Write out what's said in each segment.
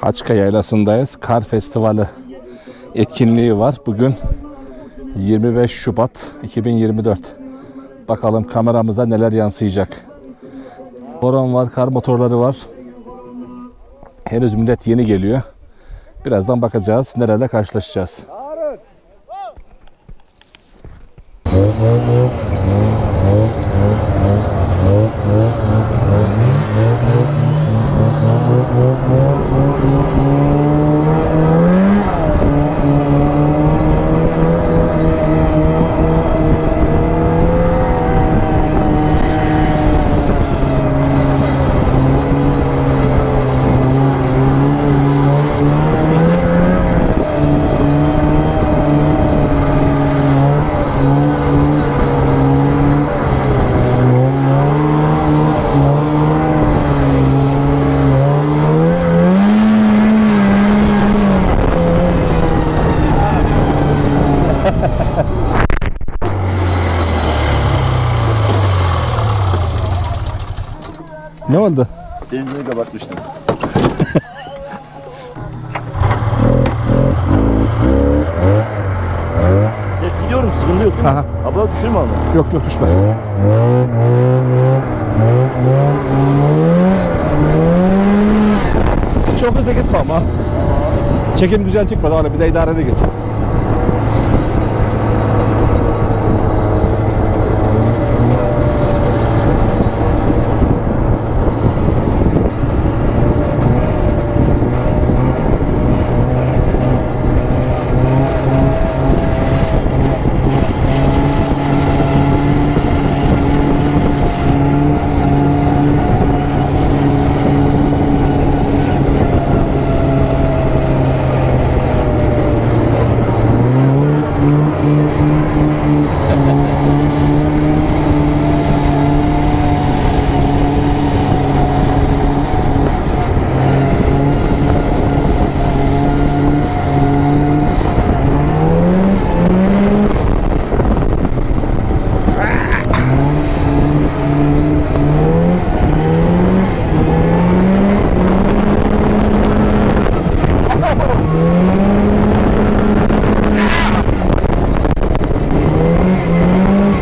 Haçka Yaylası'ndayız. Kar Festivali etkinliği var. Bugün 25 Şubat 2024. Bakalım kameramıza neler yansıyacak. Boran var, kar motorları var. Henüz millet yeni geliyor. Birazdan bakacağız nelerle karşılaşacağız. Ne oldu? Benzini kapatmıştım. Ses gidiyorum sıkıntı yok değil mi? Aha. Abla düşürme ama. Yok yok düşmez. Çok hızlı gitme ama. Çekim güzel çıkmadı. Öyle bir de idareli git.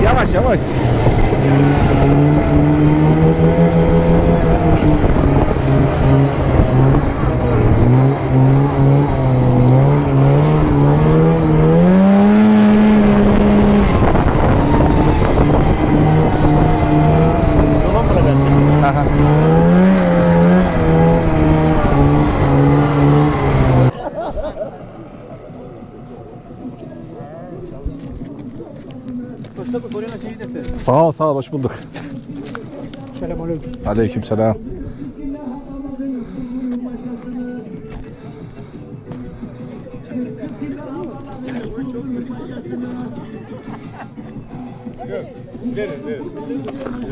Yavaş yavaş. Tamam mı ben Aha. Sağ ol. Hoş bulduk. Selamünaleyküm. Aleyküm selam.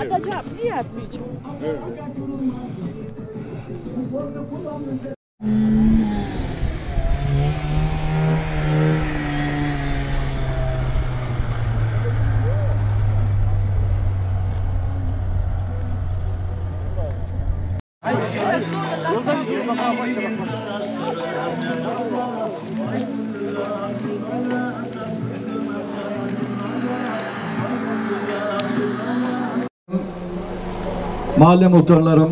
Atacağım. Niye atmayacağım? Mahalle muhtarlarım,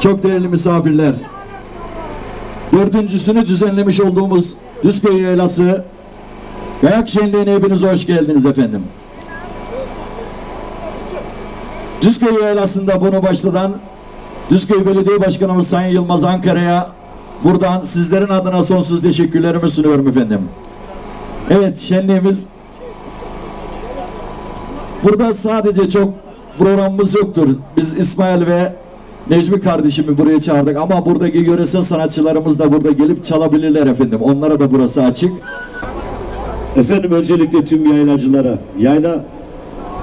çok değerli misafirler. Dördüncüsünü düzenlemiş olduğumuz Düzköy Yaylası Kayak Şenliği'ne hepiniz hoş geldiniz efendim. Düzköy Yaylası'nda bunu başlatan Düzköy Belediye Başkanımız Sayın Yılmaz Ankara'ya buradan sizlerin adına sonsuz teşekkürlerimi sunuyorum efendim. Evet şenliğimiz Burada sadece çok programımız yoktur. Biz İsmail ve Necmi kardeşimi buraya çağırdık ama buradaki yöresel sanatçılarımız da burada gelip çalabilirler efendim. Onlara da burası açık. Efendim öncelikle tüm yaylacılara. Yayla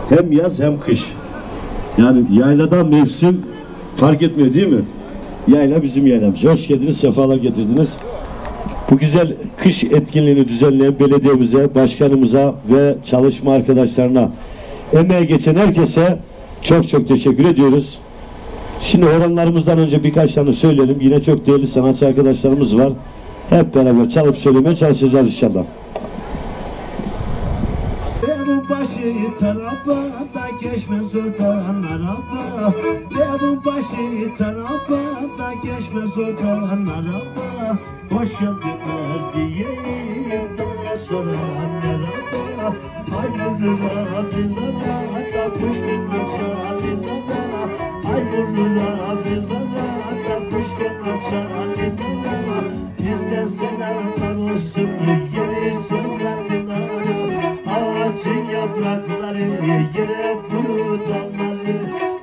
hem yaz hem kış. Yani yaylada mevsim fark etmiyor değil mi? Yayla bizim yaylamız. Hoş geldiniz, sefalar getirdiniz. Bu güzel kış etkinliğini düzenleyen belediyemize, başkanımıza ve çalışma arkadaşlarına emeğe geçen herkese çok çok teşekkür ediyoruz. Şimdi oranlarımızdan önce birkaç tane söyleyelim. Yine çok değerli sanatçı arkadaşlarımız var. Hep beraber çalıp söylemeye çalışacağız inşallah. Devin başı geçmez oradan araba Devin başı geçmez oradan araba Hoş geldiniz diyeyim de soran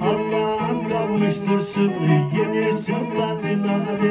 Allah'ım kavuştursun yeni sevdalıları Dağa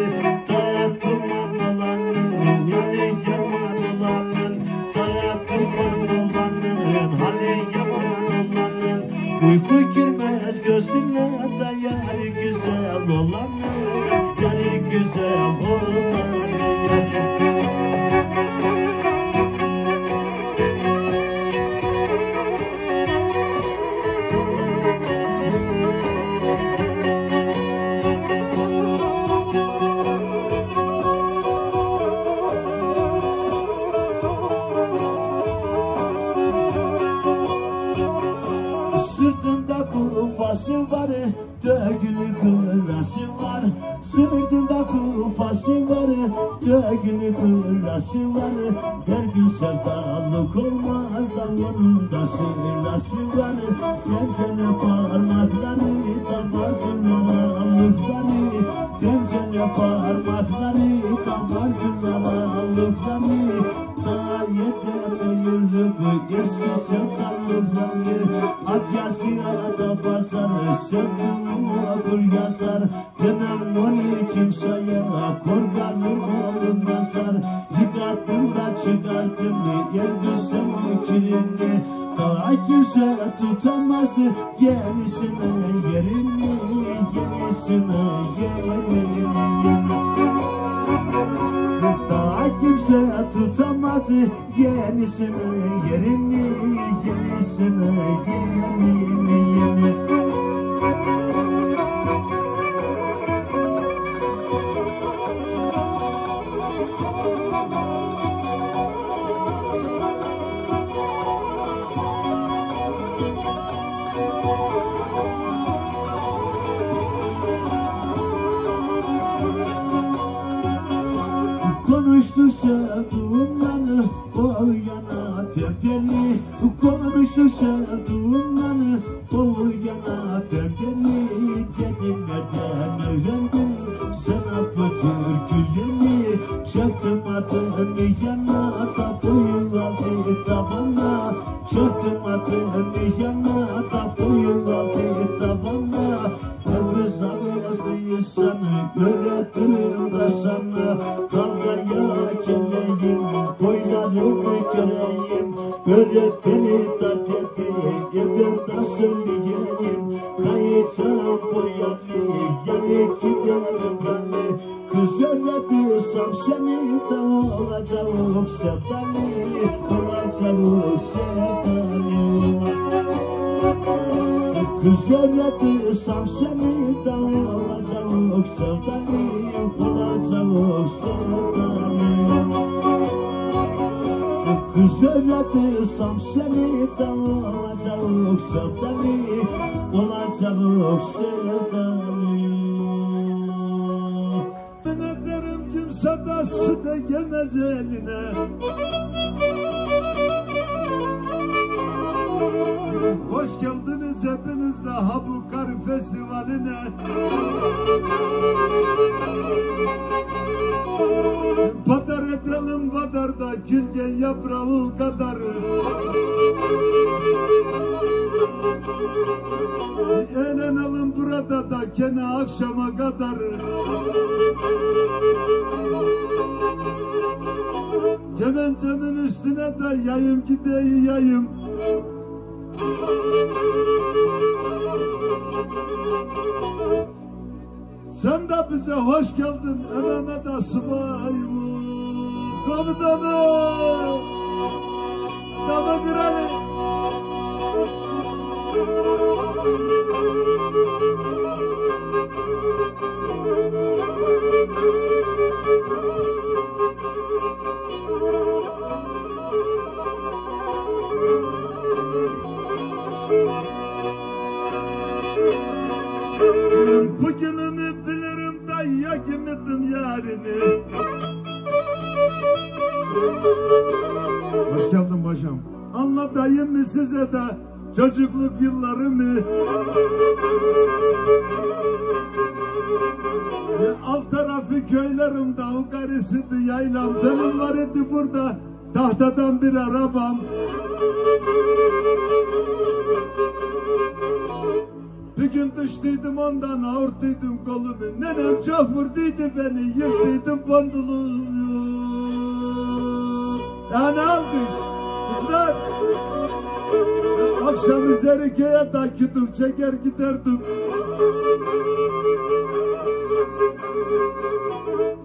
At yasir ala da basar, sevgilim ola yazar Seni gülmeyin Çaktım adını yana da olacağım sevdalim Olacağım sevdalim Kız yaratırsam seni de olacağım sevdalim Olacağım sevdalim de Habukar Festivali'ne. Badar edelim badarda gülgen yaprağı kadar. Eğlenelim burada da gene akşama kadar. Kemencemin üstüne de yayım gideyi yayım. Sen de bize hoş geldin Mehmet Asubayım Komutanım! Dama kralı Bugünümü bilirim da ya gimidim yarini Hoş geldin paşam. Anlatayım mı size de çocukluk yıllarımı? Ya alt tarafı köylerimde o karısıydı yaylam. Benim var idi burada tahtadan bir arabam. Bir gün düştüydüm ondan ağırtıydım kolumu. Nenem çok vurduydu beni yırttıydım pantolonumu. Ya ne almış? Kızlar. Akşam üzeri köye takıyordum çeker giderdim.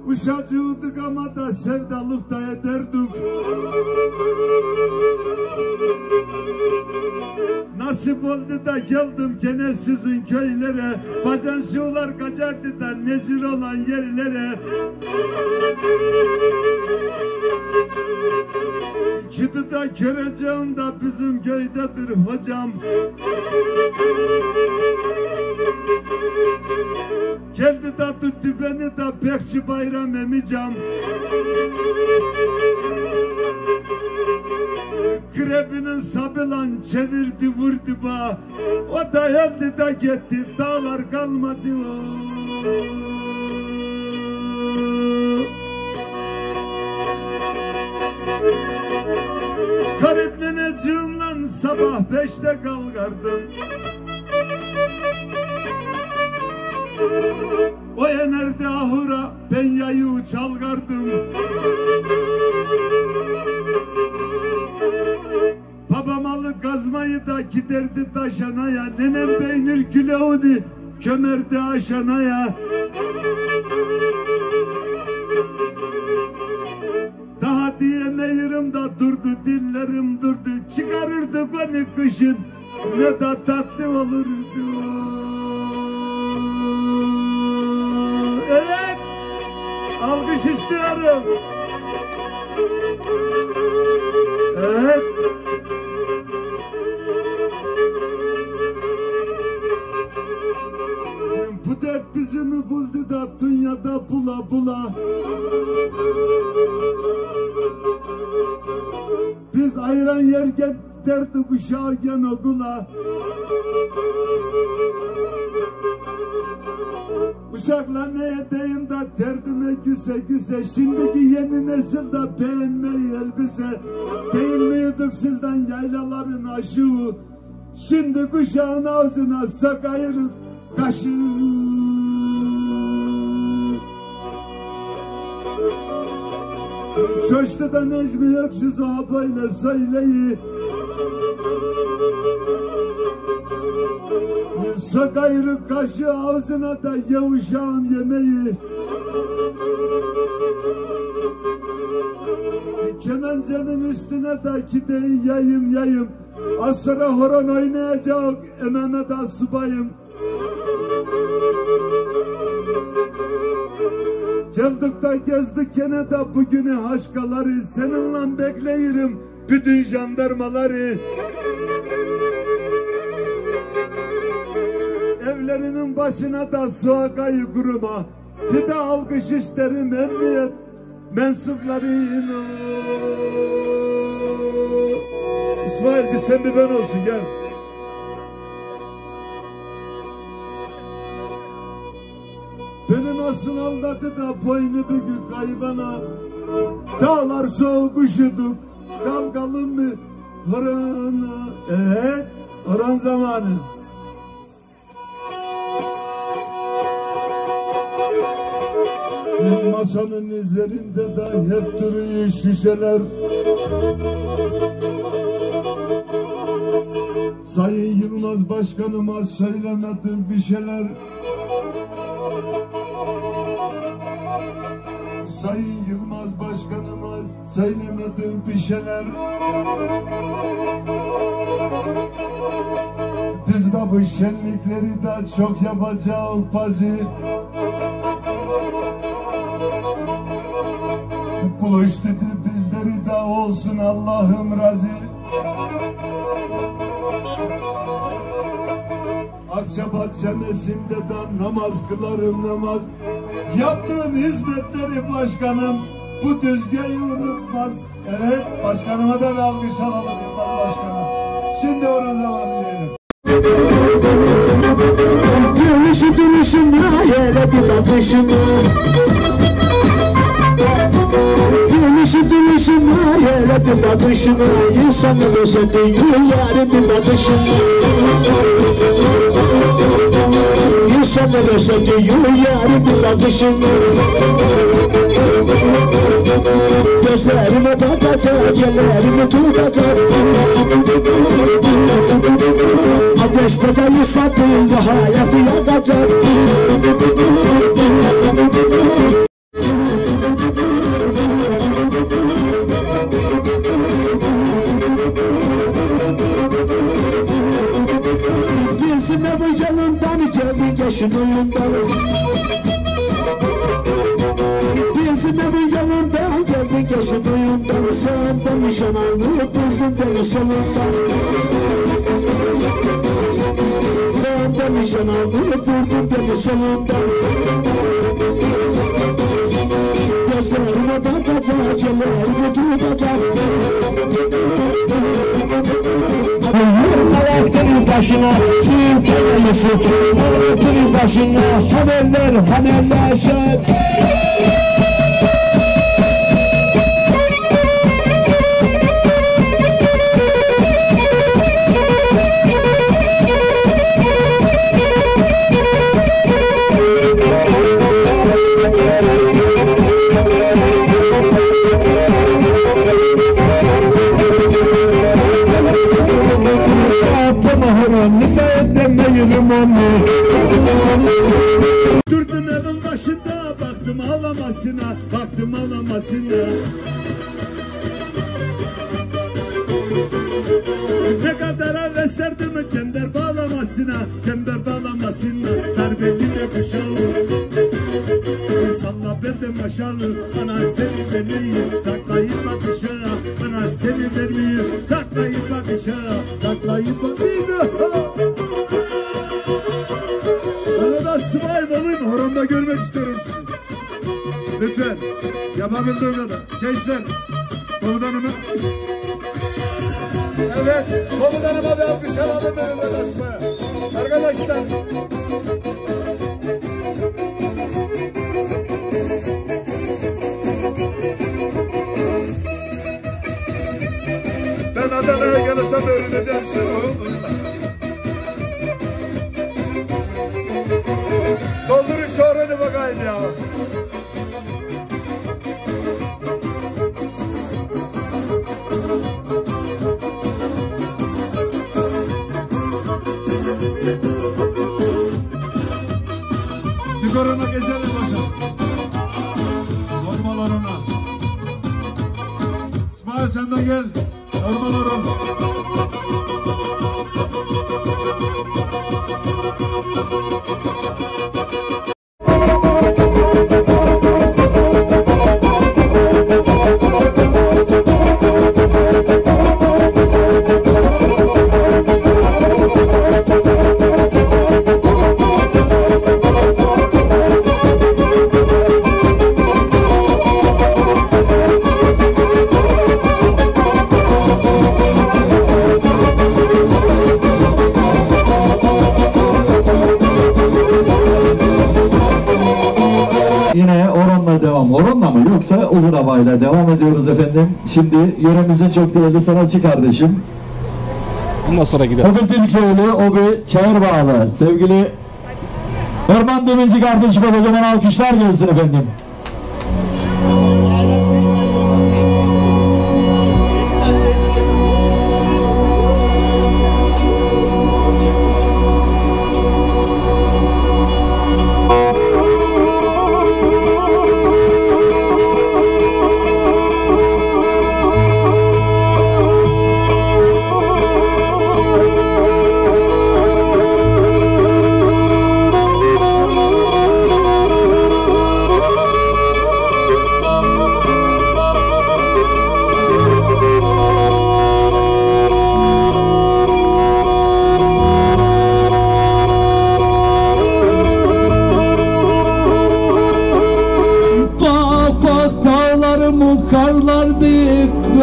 Uşacığıdık ama da sevdalık da ederdik. Nasip oldu da geldim gene sizin köylere. Bazen sular kaçardı da nezir olan yerlere. Gidi da göreceğim da bizim köydedir hocam Geldi da tuttu beni de Bekçi Bayram emicam. Krebinin sabılan çevirdi vurdu ba. O da geldi da gitti dağlar kalmadı. Garip cümlen sabah beşte kalkardım O enerdi ahura ben yayı çalgardım. Babam alı kazmayı da giderdi taşanaya Nenem peynir kiloğunu kömerdi aşanaya. Daha diyemeyirim da durdu dillerim durdu. Çıkarırdı beni kışın ne de tatlı olurdu Evet. Alkış istiyorum. Evet. Bu dert bizimi buldu da dünyada bula bula? Biz ayran yerken derdik uşağı gen okula Uşakla ne edeyim da derdime güse güse Şimdiki yeni nesil de beğenmeyi elbise Değil miydik sizden yaylaların aşığı? Şimdi kuşağın ağzına sakayırız kaşı Çoştu da Necmi Öksüz abayla söyleyi Sakayırı kaşı ağzına da ye uşağım yemeği Kemencemin üstüne de gideyi yayım yayım. Az sonra horon oynayacak Mehmet Asubayım Geldik de gezdik gene de bugünü haşkaları. Seninle bekleyirim bütün jandarmaları Evlerinin başına da suakayı kuruma. Bir de alkış isterim emniyet mensuplarını İsmail bir sen bir ben olsun gel. Beni nasıl aldattı da boynu bükük kaybana? Dağlar soğuk üşüdük Dalgalı mı? Hırını Evet hıran zamanı Masanın üzerinde de hep duruyor şişeler. Sayın Yılmaz Başkanıma söylemedim bir şeyler. Sayın Yılmaz Başkanıma söylemedim bir şeyler. Ama bu şenlikleri de çok yapacak pazı Buluştu bizleri de olsun Allah'ım razı. Akçabat Cemesi'nde de namaz kılarım namaz. Yaptığın hizmetleri başkanım bu düzgeyi unutmaz Evet başkanıma da bir alkış alalım Yılmaz Başkanım. Şimdi ona devam edelim. Gülüşü gülüşüm yere bir bakışım yere bir bakışım İnsanı özlediği yere bir bakışım İnsanı özlediği yere bir bakışım Gözlerime bakacak, ellerimi tutacak. Ateşte de yısattığım bu hayatı yakacak oyundan Bizim evi yanından geldi yaşın oyundan Sağımdan nişan aldı buldum beni solundan Sağımdan nişan aldı buldum beni solundan Gözlerime bakacak, ellerimi tutacak Ayakların başına elisi Ayakların başına Haberler haberler şey Durdum evin başında baktım ağlamasına Baktım ağlamasına. Ne kadar heveslerdim çember bağlamasına Çember bağlamasına. Serbeti de kışalı Salla verdim aşağı. Ana seni vermeyeyim Saklayıp bak aşağı Ana seni vermeyeyim Saklayıp bak aşağı Saklayıp bak yapabildiğim kadar. Gençler komutanımı Evet komutanıma bir alkış alalım benimle basmaya. Arkadaşlar Hava'yla devam ediyoruz efendim. Şimdi yöremizin çok değerli sanatçı kardeşim. Bundan sonra gidelim. Obi Tilköylü, Obi Çayırbağlı. Sevgili Orman Demirci kardeşime kocaman alkışlar gelsin efendim.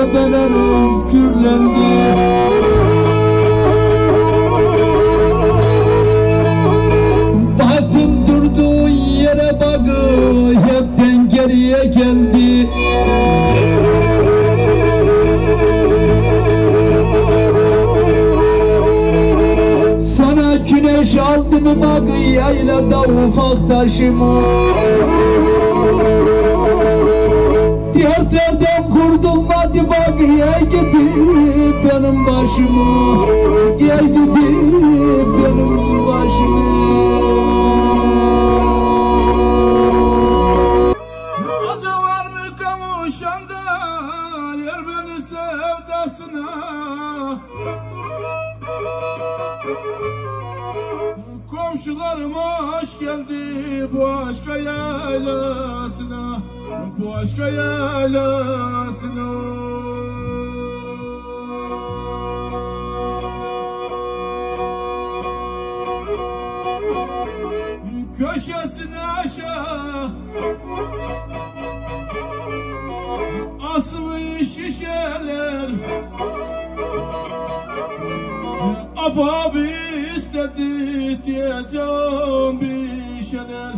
Göbelerim kürlendi yere bakı hepten geriye geldi. Sana güneş aldım bakı yaylada ufak taşımı Dertlerden kurtulmadı bak gidi benim başımı gidi benim başımı Acı var mı Yer beni sevdasına? Komşularım hoş geldi bu aşka yaylasına Bu aşka yaylasına Köşesine aşağı asılı şişeler. Abi istedi diyeceğim bir şeyler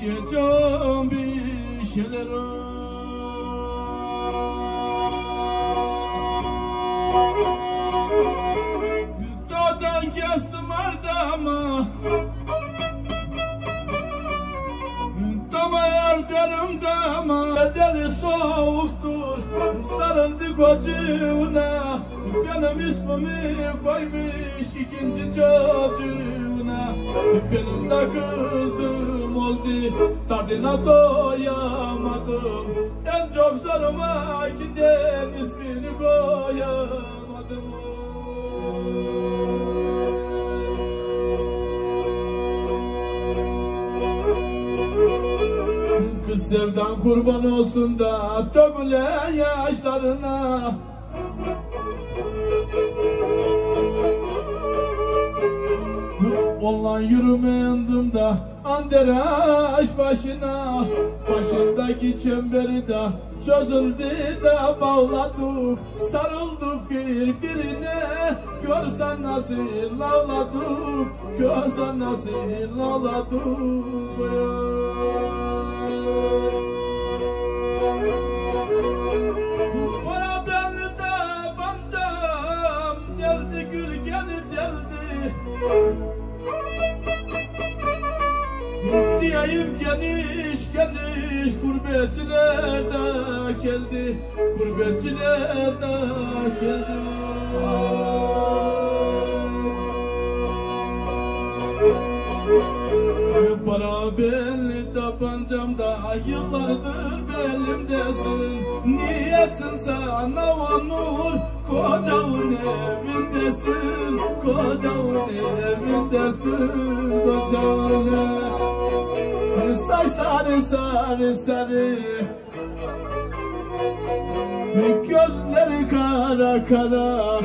Diyeceğim bir şeyler Dağdan kestim ardama Dama yardarım dama Bedeli soğuktur. Sarıldı kocuna Benim ismimi koymuş ikinci çocuğuna. Benim de kızım oldu Tadına doyamadım Zoruma giden ismini koyamadım. Kız sevdan kurban olsun da dökülen yaşlarına. Ondan yürümendim da Anderaş başına. Başındaki çemberi de Çözüldü de bağladık Sarıldık birbirine. Görsen nasıl ağladık Görsen nasıl ağladık Para Diyeyim geniş geniş gurbetçiler de geldi. Gurbetçiler de geldi. Para belli tabancamda yıllardır belimdesin. Niyetin sana vanur kocağın evindesin. Kocağın evindesin kocağın ev- Saçları sarı sarı. Gözleri kara kara.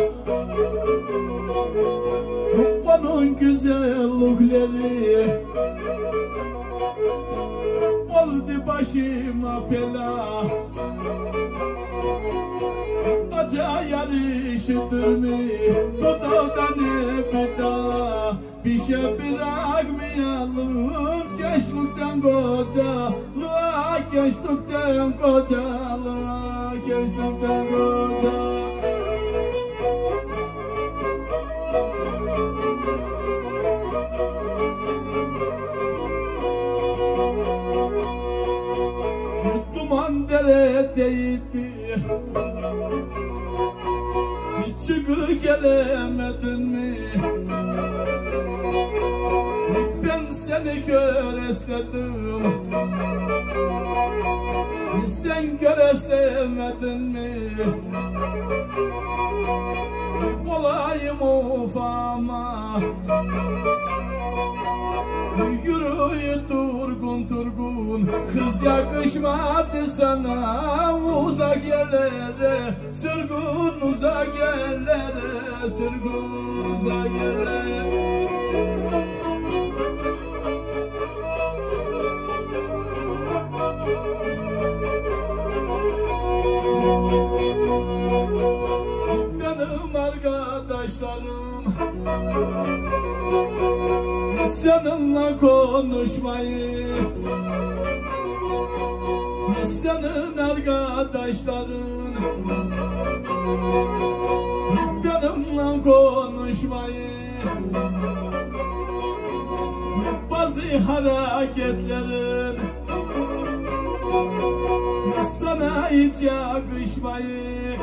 Onun güzellikleri. Oldu başıma bela. Acı yarışıdır mı Dudağdan bir şey bırakmayalım Gençlikten kocalığa Gençlikten kocalığa Gençlikten kocalığa Duman deredeydi Çıkı gelemedin mi? Ben seni gör istedim Sen gör istemedin mi? Olayım ufama. Yürü turgun turgun Kız yakışmadı sana. Uzak yerlere. Sürgün uzak yerlere. Sürgün uzak yerlere Seninle konuşmayı. Senin arkadaşların. Benimle konuşmayı. Bazı hareketlerin. Sana hiç yakışmayı.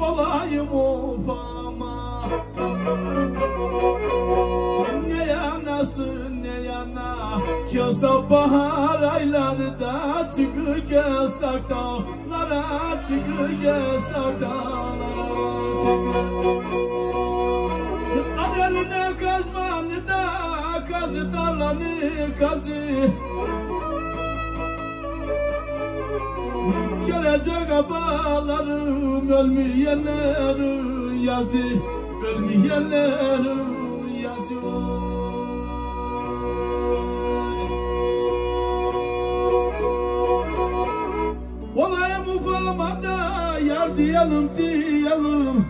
Olayım ufama Kesa bahar aylarda Çıkı kesak dağlara Çıkı kesak dağlara Adeline kazmanı da Kazı tarlanı kazı. Gelecek abalarım ölmeyenlerin yazı Ölmeyenlerin yazı Olayım ufamada yar diyelim diyelim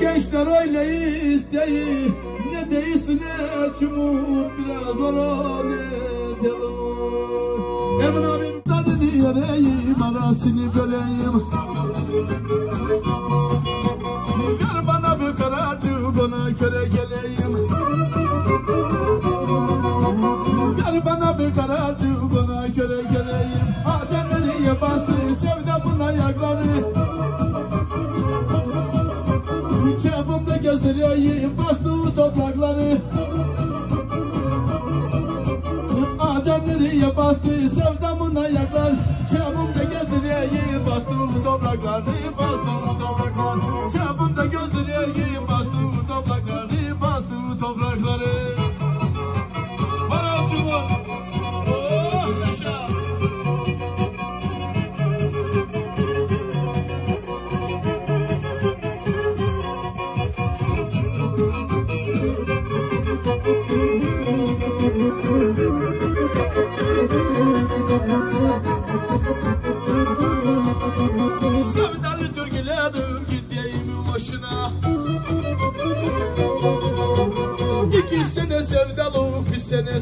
Gençler öyle isteyi Ne değilsin çumur Biraz ona ne diyelim Emin abim tadını yereyim Arasını böleyim. Ver bana bir kararcık ona köre geleyim. Ver bana bir kararcık ona köre geleyim. Nereye bastı ayakları. Çapımda gezdireyim bastı toprakları. Acan nereye bastı? Sevdamın ayaklar Çapımda gezdireyim bastı toprakları Bastı topraklar Çapımda gezdireyim bastı toprakları Bastı toprakları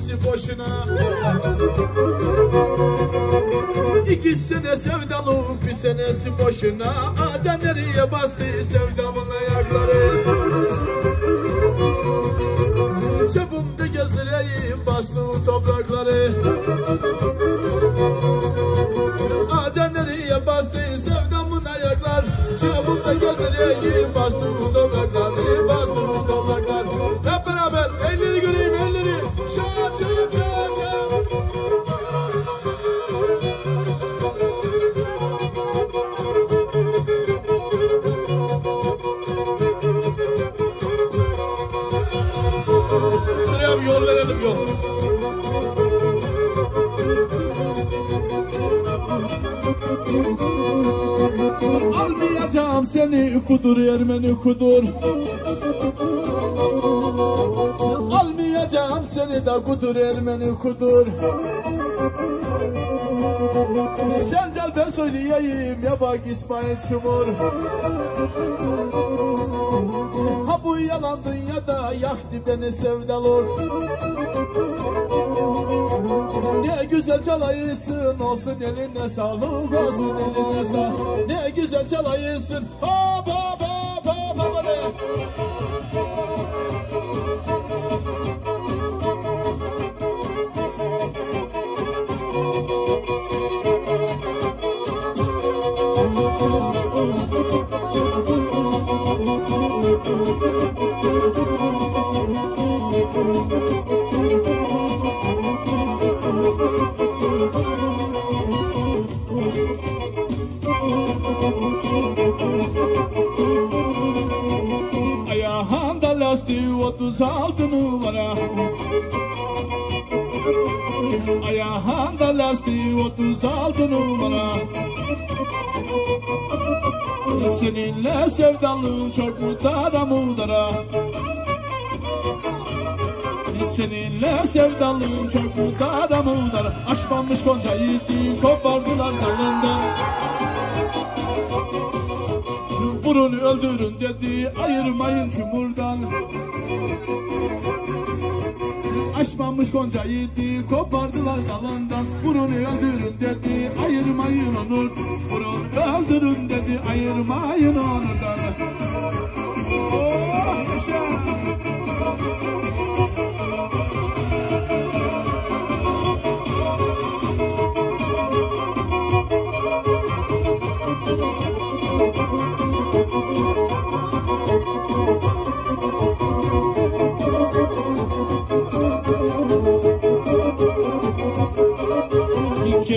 senesi boşuna. İki sene sevdalı bir senesi boşuna. Aca nereye bastı sevdamın ayakları seni kudur Ermeni kudur. Almayacağım seni de kudur Ermeni kudur. Sen gel ben söyleyeyim ya bak İsmail Çumur. Ha bu yalan dünyada yaktı beni sevdalur ne güzel çalayısın olsun eline sağlık olsun eline sağlık. Ne güzel çalayısın. Hop lastiği 36 numara. Ayağında lastiği 36 numara. Seninle sevdalığım çok mutara mudara Seninle sevdalığım çok mutara mudara Aşmamış gonca yiğitliği kopardılar dalından Vurun öldürün dedi ayırmayın çumurdan Açmamış gonca yedi kopardılar dalından Vurun öldürün dedi ayırmayın onu Vurun öldürün dedi ayırmayın onundan Oh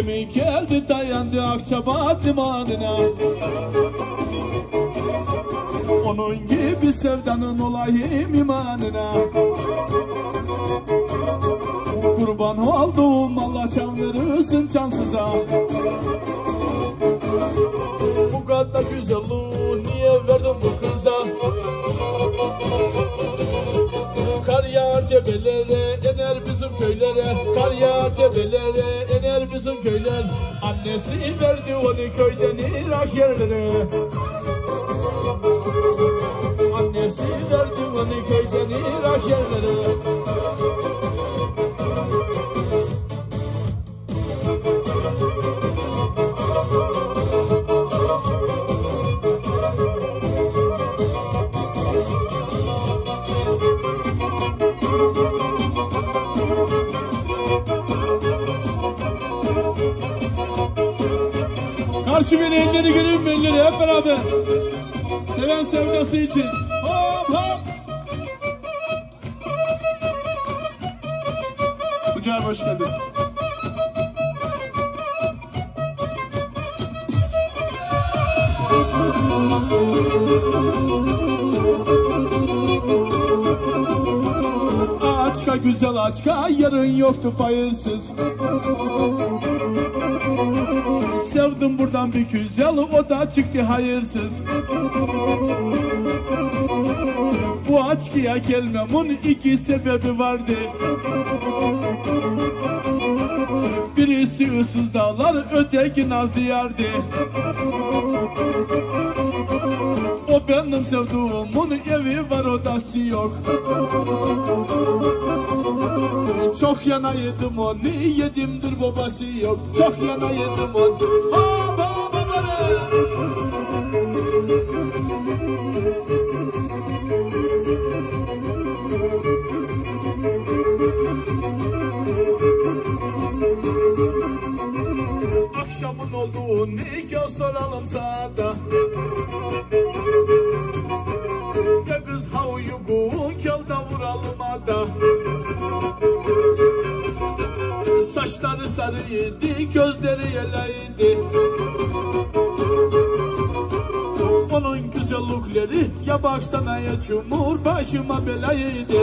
Kimi geldi dayandı Akçabat limanına. Onun gibi sevdanın olayım imanına Kurban oldum Allah can verirsin cansıza. Bu kadar güzelliği niye verdin bu kıza? Kar yağar tepelere, iner bizim köylere Kar yağar tepelere, iner bizim köyler. Annesi verdi onu köyden Irak yerlere. Annesi verdi onu köyden Irak yerlere Karşı bir elleri görün elleri hep beraber. Seven sevdası için. Hop hop. Kucağa hoş geldin. Açka güzel açka yarın yoktu hayırsız Sevdim buradan bir güzel o da çıktı hayırsız. Bu açkıya gelmemin iki sebebi vardı. Birisi ıssız dağlar öteki naz diyardı O benim sevduğumun evi var odası yok. Çok yanaydım onu yedimdir babası yok. Çok yanaydım onu. Ha baba bana Akşamın olduğu nikah soralım sağda Ya kız havuyu gun kelda vuralım ada. Saçları sarıydı, gözleri yeleydi Onun güzellikleri ya baksana ya çumur başıma belaydı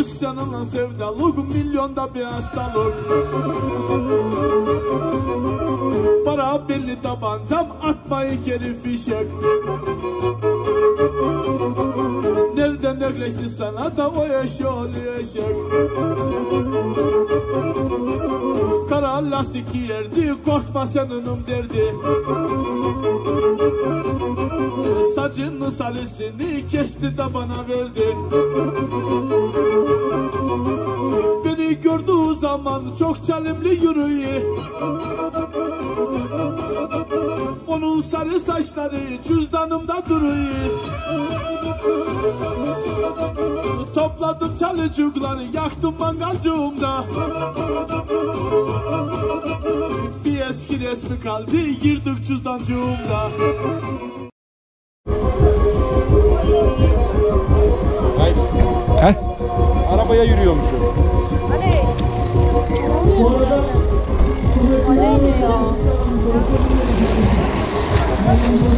Kız seninle sevdalık milyonda bir hastalık Para belli tabancam atmayı geri fişek Nereden ekleşti sana da o eşoğlu eşek Kara lastik yerdi korkma seninum derdi. Saçını salisini kesti de bana verdi. Beni gördüğü zaman çok çalimli yürüyü onun sarı saçları cüzdanımda duruyor Topladım çalıcıkları yaktım mangalcığımda Bir eski resmi kaldı girdik cüzdancığımda He? Arabaya yürüyormuşum. Oley! Oley ne ya? Thank you.